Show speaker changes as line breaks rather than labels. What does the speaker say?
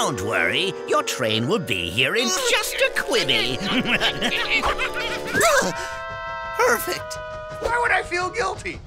Don't worry, your train will be here in just a quibby.
Perfect.
Why would I feel guilty?